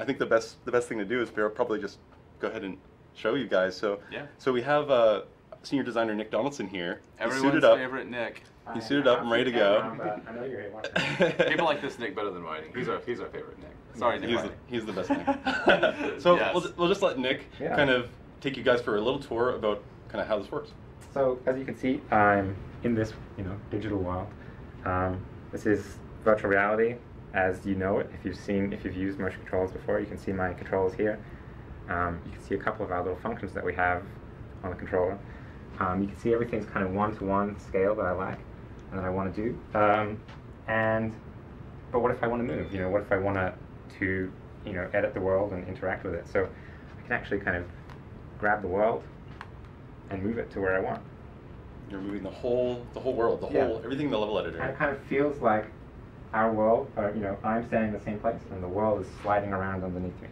I think the best the best thing to do is probably just go ahead and show you guys. So Yeah. So we have uh, senior designer Nick Donaldson here. He's Everyone's suited up. favorite Nick. He's suited up and ready to go. I know you're watching. People like this Nick better than Whiting. He's our he's our favorite Nick. Sorry, Nick He's the, he's the best Nick. so Yes. we'll, we'll just let Nick Yeah. kind of take you guys for a little tour about kind of how this works. So as you can see, I'm in this you know digital world. Um, this is virtual reality as you know it. If you've seen, if you've used motion controls before, you can see my controls here. Um, you can see a couple of our little functions that we have on the controller. Um, you can see everything's kind of one-to-one scale that I like and that I want to do. Um, and but what if I want to move? You know, what if I want to to you know edit the world and interact with it? So I can actually kind of grab the world and move it to where I want. You're moving the whole the whole world, the Yeah. whole everything in the level And it kind of feels like our world, or you know, I'm standing in the same place, and the world is sliding around underneath me,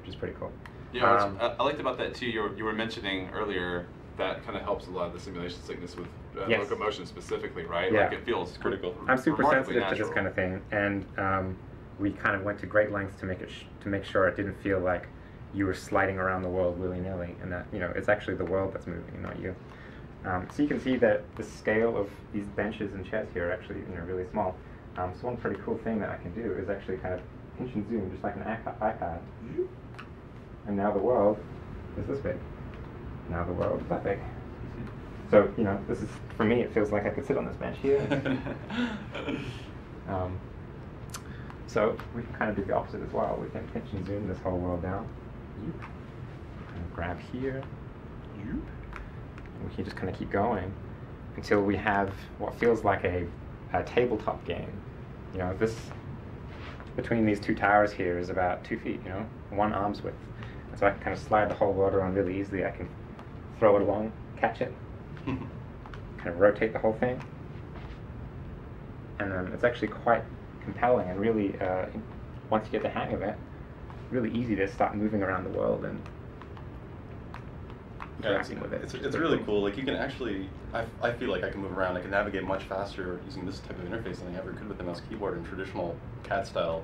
which is pretty cool. Yeah, Um, I, I liked about that too. You were, you were mentioning earlier that kind of helps a lot of the simulation sickness with uh, Yes. locomotion specifically, right? Yeah. Like it feels Critical. I'm super remarkably sensitive to this kind of thing, and um, we kind of went to great lengths to make it sh- to make sure it didn't feel like you were sliding around the world willy nilly, and that you know it's actually the world that's moving, not you. Um, so you can see that the scale of these benches and chairs here are actually you know really small. Um, so one pretty cool thing that I can do is actually kind of pinch and zoom, just like an iPad. iPad. And now the world is this big. Now the world is that big. So you know, this is for me. It feels like I could sit on this bench here. Um, so we can kind of do the opposite as well. We can pinch and zoom this whole world down. Of grab here. And we can just kind of keep going until we have what feels like a, a tabletop game. You know, this between these two towers here is about two feet. You know, one arm's width. And so I can kind of slide the whole world around really easily. I can throw it along, catch it, kind of rotate the whole thing. And um, it's actually quite compelling and really, uh, once you get the hang of it, really easy to start moving around the world and Yeah, it's, with it. it's, which it's really cool. Like you can actually, I, I feel like I can move around. I can navigate much faster using this type of interface than I ever could with a mouse keyboard and traditional CAD style,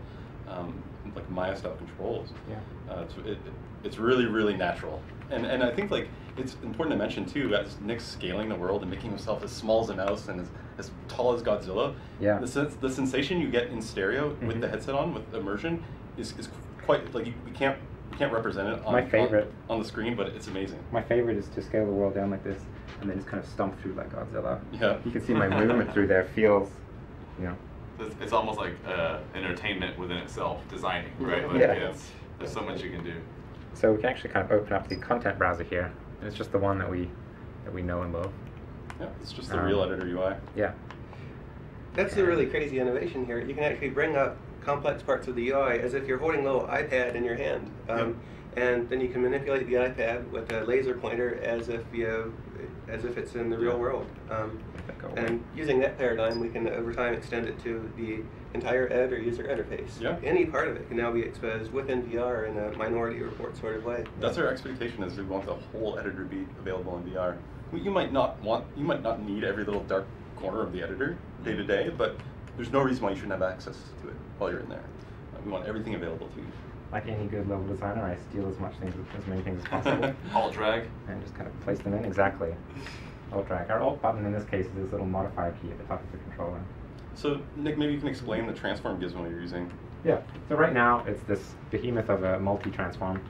um, like Maya style controls. Yeah. Uh, it's, it, it- it's really really natural. And and I think like it's important to mention too, as Nick's scaling the world and making himself as small as a mouse and as, as tall as Godzilla. Yeah. The sense, the sensation you get in stereo with Mhm. the headset on with immersion is, is quite like you, we can't we can't represent it on My favorite. on, the screen, but it's amazing. My favorite is to scale the world down like this and then just kind of stomp through like Godzilla. Yeah. You can see my movement through there feels, you know, It's, it's almost like uh, entertainment within itself, designing, right? Like, Yeah. it's- there's so much you can do. so we can actually kind of open up the content browser here. And it's just the one that we that we know and love. Yeah, it's just the Um, real editor UI. Yeah. That's the really crazy innovation here. You can actually bring up complex parts of the UI as if you're holding a little iPad in your hand. Um, And then you can manipulate the iPad with a laser pointer as if you, as if it's in the real world. Um, Let that go away. and using that paradigm, we can over time extend it to the entire editor user interface. Yeah. Any part of it can now be exposed within VR in a minority report sort of way. That's our expectation is we want the whole editor to be available in VR. You might not want, you might not need every little dark corner of the editor day to day, but there's no reason why you shouldn't have access to it while you're in there. Uh, we want everything available to you. Like any good level designer, I steal as much things, as many things as possible. Alt drag. and just kind of place them in exactly. Alt drag. Our alt button in this case is this little modifier key at the top of the controller. So Nick, maybe you can explain the transform gizmo you're using. Yeah. So right now it's this behemoth of a multi-transform,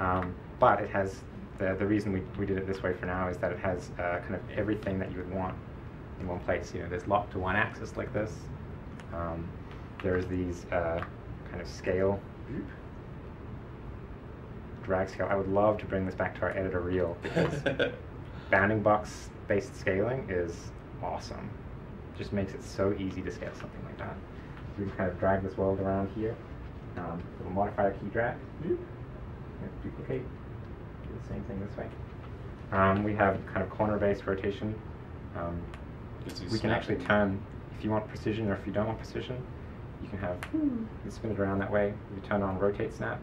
um, but it has the the reason we, we did it this way for now is that it has uh, kind of everything that you would want in one place. You know, there's locked to one axis like this. Um, there's these uh, kind of scale drag scale. I would love to bring this back to our editor reel because bounding box based scaling is awesome. Just makes it so easy to scale something like that. So we can kind of drag this world around here. Um, little modifier key drag. Duplicate. Do the same thing this way. Um, we have kind of corner based rotation. Um, we can actually turn, if you want precision or if you don't want precision, you can have, you spin it around that way. You turn on rotate snap.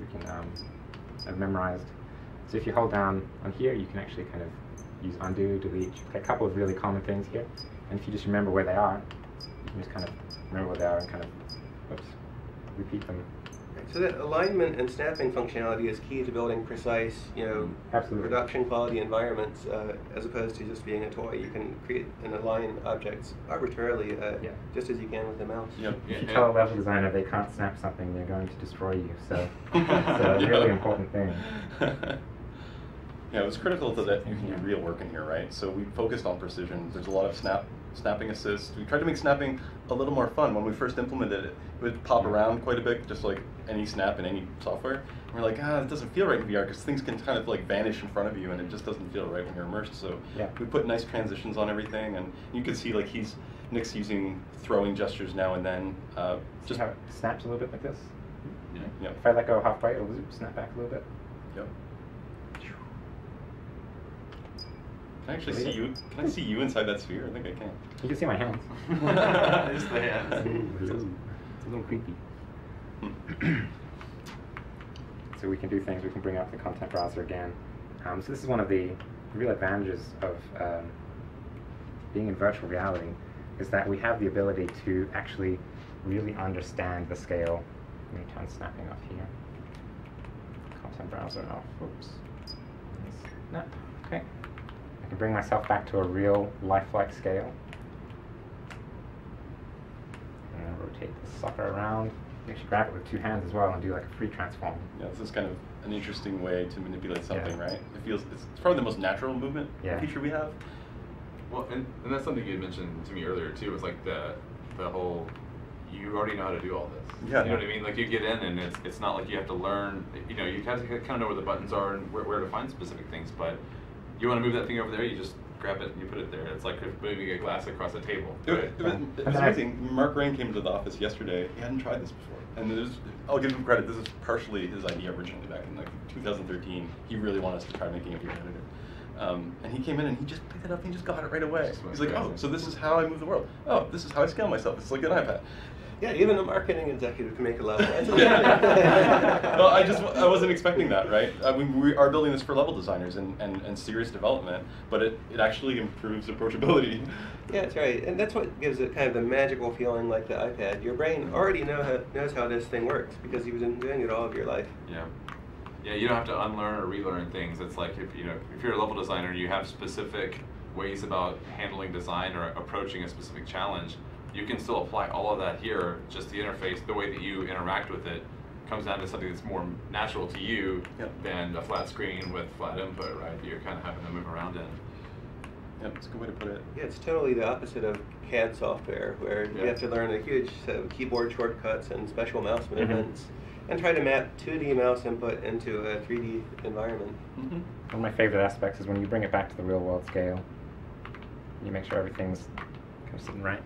We can um, have memorized. So if you hold down on here, you can actually kind of use undo, delete, a couple of really common things here. And if you just remember where they are, you can just kind of remember where they are and kind of, oops, repeat them. So that alignment and snapping functionality is key to building precise, you know, Absolutely. production quality environments, uh, as opposed to just being a toy. You can create and align objects arbitrarily, uh, Yeah. just as you can with the mouse. Yep. If you and- tell a level designer they can't snap something, they're going to destroy you. So it's a really important thing. yeah, it was critical to that you can do real work in here, right? So we focused on precision. There's a lot of snap snapping assist. We tried to make snapping a little more fun. When we first implemented it, it would pop around quite a bit, just like any snap in any software. And we're like, ah, it doesn't feel right in VR because things can kind of like vanish in front of you, and it just doesn't feel right when you're immersed. So Yeah. we put nice transitions on everything, and you can see like he's Nick's using throwing gestures now and then. Uh, Just how it snaps a little bit like this. Yeah. yeah, If I let go halfway, it'll snap back a little bit. yep. Can I actually see you? Can I see you inside that sphere? I think I can. You can see my hands. Just the hands. It's a little creepy. Hmm. So we can do things. We can bring up the content browser again. Um, so this is one of the real advantages of um, being in virtual reality, is that we have the ability to actually really understand the scale. Let me turn snapping off here. Content browser off. Oops. Snap. Okay. I can bring myself back to a real lifelike scale. And then rotate the sucker around. You actually grab it with two hands as well and do like a free transform. Yeah, this is kind of an interesting way to manipulate something, Yeah. right? It feels it's, it's probably the most natural movement Yeah. feature we have. Well, and, and that's something you had mentioned to me earlier too. Was like the the whole you already know how to do all this. Yeah. You know what I mean? Like you get in and it's it's not like you have to learn. You know, you kind of kind of know where the buttons are and where, where to find specific things. But you want to move that thing over there, you just grab it and you put it there. It's like moving a glass across a table. It, wa- right? it was, it was amazing. Mark Rein came to the office yesterday. He hadn't tried this before, and it was, I'll give him credit. This is partially his idea originally back in like 2013. He really wanted us to try making a VR editor. Um, and he came in and he just picked it up and he just got it right away. He's like, oh, so this is how I move the world. Oh, this is how I scale myself. It's like an iPad. Yeah, even a marketing executive can make a level. That's well, I just I wasn't expecting that, right? I mean, we are building this for level designers and, and, and serious development, but it, it actually improves approachability. Yeah, that's right, and that's what gives it kind of the magical feeling like the iPad. Your brain already know how, knows how this thing works because you've been doing it all of your life. Yeah. Yeah, you don't have to unlearn or relearn things. It's like if you know if you're a level designer you have specific ways about handling design or approaching a specific challenge, you can still apply all of that here. Just the interface, the way that you interact with it, comes down to something that's more natural to you Yep. than a flat screen with flat input, right? that You're kind of having to move around in. Yeah, it's a good way to put it. Yeah, it's totally the opposite of CAD software, where you have to learn a huge set of keyboard shortcuts and special mouse Mhm. movements, and try to map 2D mouse input into a 3D environment. Mm-hmm. One of my favorite aspects is when you bring it back to the real world scale. You make sure everything's kind of sitting right.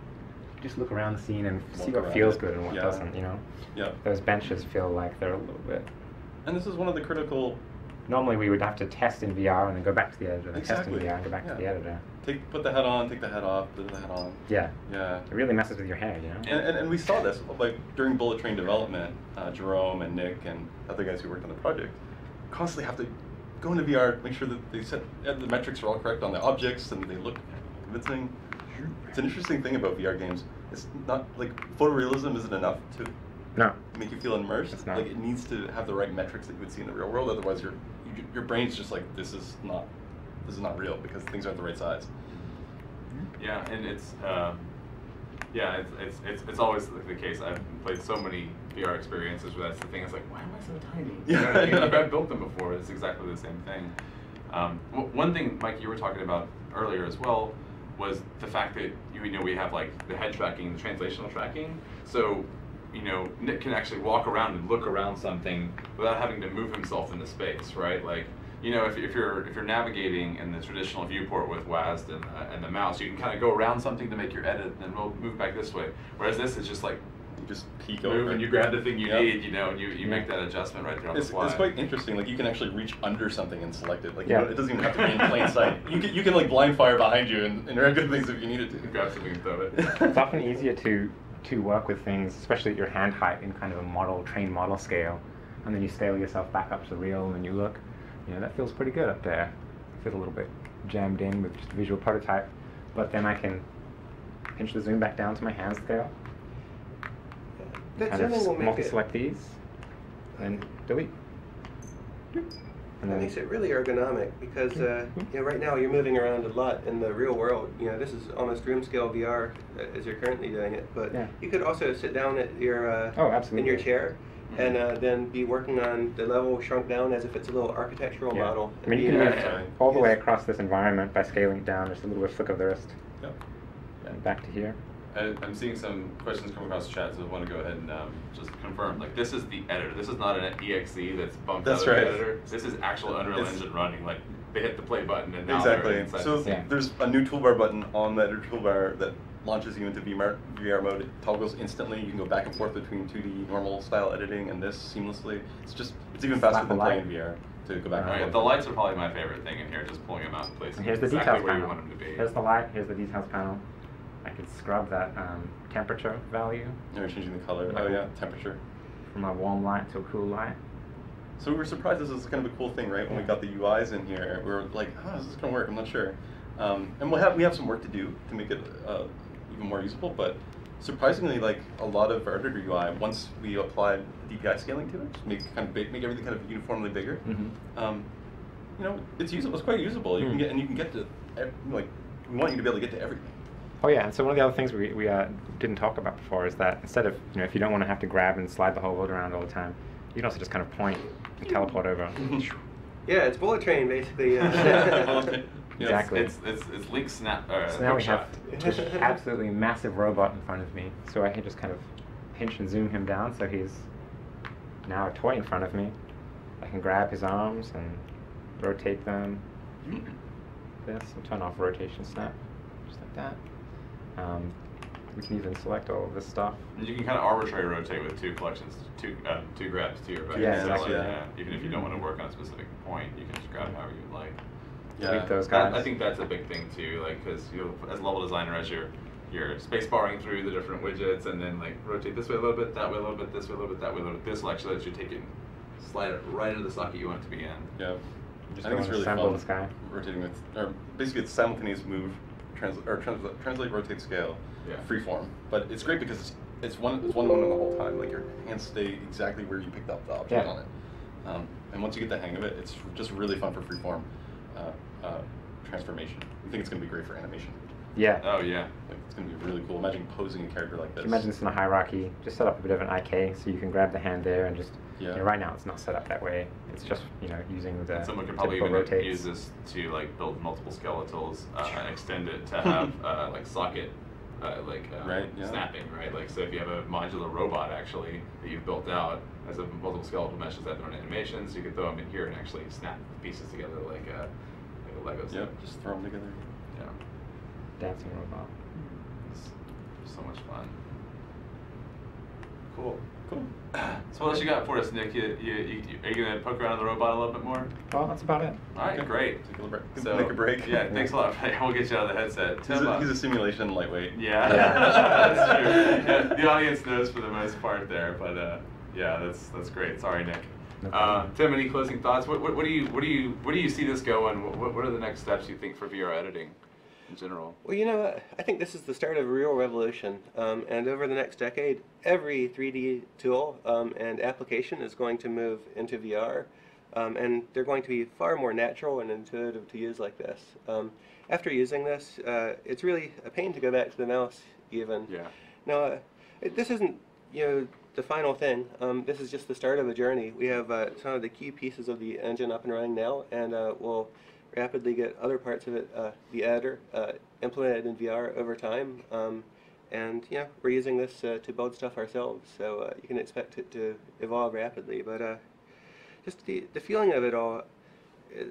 Just look around the scene and see what feels it. good and what Yeah. doesn't, you know? Yeah. Those benches feel like they're a little bit. And this is one of the critical. Normally we would have to test in VR and then go back to the editor, then test in VR and go back Yeah. to the editor. Take put the head on, take the head off, put the head on. Yeah. Yeah. It really messes with your hair, you know? And, and, and we saw this like during Bullet Train development. Uh, Jerome and Nick and other guys who worked on the project constantly have to go into VR, make sure that they set uh, the metrics are all correct on the objects and they look convincing. It's an interesting thing about VR games. It's not like photorealism isn't enough to No. make you feel immersed. It's not. Like it needs to have the right metrics that you would see in the real world. Otherwise, your you, your brain's just like this is not this is not real because things aren't the right size. Yeah, and it's um, yeah, it's, it's it's it's always the, the case. I've played so many VR experiences where that's the thing. It's like, why am I so tiny? You know Yeah, I mean? I know. Like, I've built them before. It's exactly the same thing. Um, one thing, Mike, you were talking about earlier as well was the fact that you, know we have like the head tracking, the translational tracking. So you know Nick can actually walk around and look around something without having to move himself into space, right? Like you know, if, if you're if you're navigating in the traditional viewport with WASD and, uh, and the mouse, you can kind of go around something to make your edit, and then we'll move back this way. Whereas this is just like just peek move over and you grab the thing you Yep. need, you know, and you, you make that adjustment right there on It's, the fly. it's quite interesting. Like you can actually reach under something and select it. Like Yeah. you know, it doesn't even have to be in plain sight. You can you can like blind fire behind you and, and grab good things if you needed to. grab something and throw it. It's often easier to to work with things, especially at your hand height in kind of a model, trained model scale, and then you scale yourself back up to the real, and then you look, you know, that feels pretty good up there. I feel a little bit jammed in with just a visual prototype, but then I can pinch the zoom back down to my hand scale, That's kind of we'll make it. multi-select these. and delete. And That makes it really ergonomic because uh, you know right now you're moving around a lot in the real world. You know this is almost room scale VR uh, as you're currently doing it, but Yeah. you could also sit down at your uh, Oh, in your chair and uh, then be working on the level shrunk down as if it's a little architectural Yeah. model. I mean, you can move uh, all the way across this environment by scaling it down just a little bit flick of the wrist Yep. and back to here. I, I'm seeing some questions come across the chat, so I want to go ahead and um, just confirm. Like, this is the editor. This is not an exe that's bumped That's out of right. the editor. This is actual Unreal It's- Engine running. Like, they hit the play button and now they're Exactly. inside So. Yeah. there's a new toolbar button on the editor toolbar that launches you into VR, VR mode. It toggles instantly. You can go back and forth between 2D normal style editing and this seamlessly. It's just it's even faster Slap than playing VR to go back All and right, forth. the lights are probably my favorite thing in here, just pulling them out and placing And here's the exactly details where panel. you want them to be. Here's the light. Here's the details panel. I can scrub that um, temperature value you're changing the color. Oh yeah, temperature. from a warm light to a cool light. So we were surprised this was kind of a cool thing, right? When we got the UIs in here, we were like, "How is this is gonna work?" I'm not sure. Um, and we have we have some work to do to make it uh, even more usable. But surprisingly, like a lot of our editor UI, once we applied DPI scaling to it, make kind of big, make everything kind of uniformly bigger. Mhm. Um, you know, it's usable. It's quite usable. You can Mm. get and you can get to like we want you to be able to get to everything. Oh yeah, and so one of the other things we, we uh, didn't talk about before is that instead of, you know, if you don't want to have to grab and slide the whole world around all the time, you can also just kind of point and teleport over. Yeah, it's bullet train basically. uh, Yeah. Exactly. It's, it's, it's Link Snap. Uh, So now we Quick have Shot. this absolutely massive robot in front of me, so I can just kind of pinch and zoom him down so he's now a toy in front of me. I can grab his arms and rotate them. This, and turn off rotation snap, just like that. Um, we can even select all of this stuff. And You can kind of arbitrary rotate with two collections, two uh, two grabs to your right. Yeah, So, like, exactly. yeah. Even if you don't want to work on a specific point, you can just grab however you'd like. Delete those guys. I think that's a big thing too, like because you as a level designer, as you're you're space barring through the different widgets and then like rotate this way a little bit, that way a little bit, this way a little bit, that way a little bit. This will actually let you take it, slide it right into the socket you want it to be in. Yeah. Just I think it's really assemble fun. this guy. Rotating with, or basically it's simultaneous move, translate or translate, translate, rotate, scale, Yeah. freeform. But it's great because it's, it's one it's one one the whole time. Like your hands stay exactly where you picked up the object Yeah. on it. Um, and once you get the hang of it, it's just really fun for freeform uh, uh, transformation. I think it's going to be great for animation. Yeah. Oh yeah. Like it's going to be really cool. Imagine posing a character like this. you imagine this in a hierarchy, just set up a bit of an IK so you can grab the hand there and just. Yeah. You know, right now it's not set up that way. It's just you know using the Someone could probably typical even rotates. use this to like build multiple skeletals uh, and extend it to have uh, like socket. Uh, like uh, Right, yeah. snapping, right? Like, so if you have a modular robot actually that you've built out as a multiple skeletal meshes that have their own animations, you could throw them in here and actually snap the pieces together like a like a Lego set. Yep. Just throw them together. Yeah, dancing robot. it's so much fun. cool. Cool. So what else you got for us, Nick? You, you, you, are you gonna poke around on the robot a little bit more? Well, that's about it. All right, Okay. great. Take a break. So Make a break. Yeah, thanks a lot. we'll get you out of the headset. He's Tim, a, he's a simulation lightweight. Yeah, Yeah. that's true. Yeah, the audience knows for the most part there, but uh, yeah, that's that's great. Sorry, Nick. No Uh. Tim, any closing thoughts? What, what, what do you what do you where do you see this going? What, what are the next steps you think for VR editing in general? Well, you know. I think this is the start of a real revolution. Um, and over the next decade, every 3D tool um, and application is going to move into VR. Um, and they're going to be far more natural and intuitive to use like this. Um, after using this, uh, it's really a pain to go back to the mouse, even. Yeah. Now, uh, it, this isn't, you know, the final thing. Um, this is just the start of a journey. We have uh, some of the key pieces of the engine up and running now, and uh, we'll rapidly get other parts of it, uh, the editor, uh, implemented in VR over time. Um, and yeah, we're using this uh, to build stuff ourselves, so uh, you can expect it to evolve rapidly. But uh, just the, the feeling of it all is,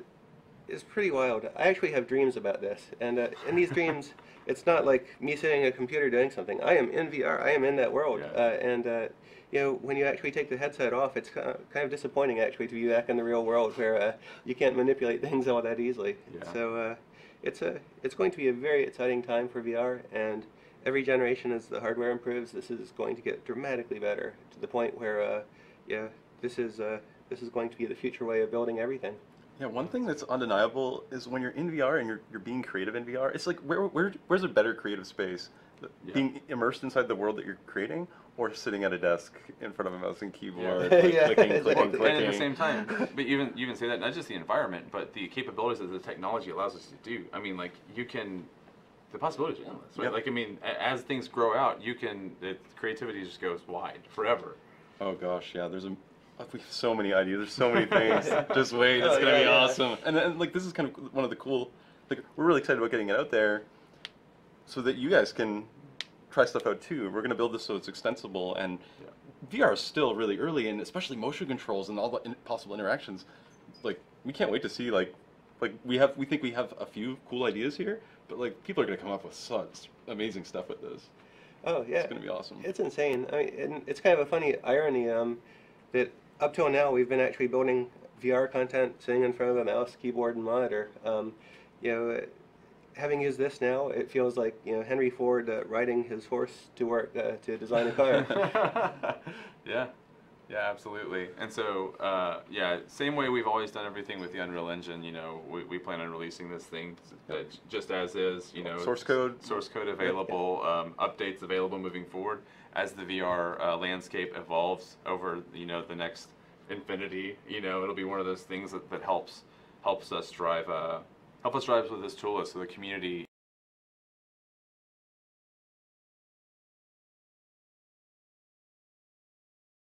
is pretty wild. I actually have dreams about this, and uh, in these dreams, it's not like me sitting at a computer doing something. I am in VR. I am in that world, Yeah. uh, and uh, you know, when you actually take the headset off, it's kind of, kind of disappointing actually to be back in the real world where uh, you can't manipulate things all that easily. Yeah. So uh, it's a it's going to be a very exciting time for VR, and every generation as the hardware improves, this is going to get dramatically better to the point where uh, yeah, this is uh, this is going to be the future way of building everything. Yeah, one thing that's undeniable is when you're in VR and you're, you're being creative in VR, it's like where, where where's a better creative space Yeah. being immersed inside the world that you're creating, or sitting at a desk in front of a mouse and keyboard, Yeah. like, Yeah, clicking, exactly. clicking, and clicking. at the same time, but even you even say that not just the environment, but the capabilities that the technology allows us to do. I mean, like you can, the possibilities are endless, right? Yep. Like I mean, as things grow out, you can the creativity just goes wide forever. Oh gosh, yeah. There's a we have so many ideas. There's so many things. Just wait, it's Oh, gonna yeah, be yeah. awesome. And, and like this is kind of one of the cool. Like we're really excited about getting it out there, so that you guys can try stuff out too. We're gonna build this so it's extensible and VR is still really early, and especially motion controls and all the in- possible interactions. Like we can't wait to see like like we have we think we have a few cool ideas here, but like people are gonna come up with such amazing stuff with this. Oh yeah, It's gonna be awesome. It's insane. I mean, and it's kind of a funny irony um, that up till now we've been actually building VR content sitting in front of a mouse, keyboard, and monitor. Um, you know, uh, having used this now, it feels like you know Henry Ford uh, riding his horse to work uh, to design a car. yeah, yeah, absolutely. And so, uh, yeah, same way we've always done everything with the Unreal Engine. You know, we, we plan on releasing this thing uh, just as is. You know, Source code. source code available, um, updates available moving forward as the VR uh, landscape evolves over you know the next infinity. You know, it'll be one of those things that, that helps helps us drive uh, help us drive with this tool is so the community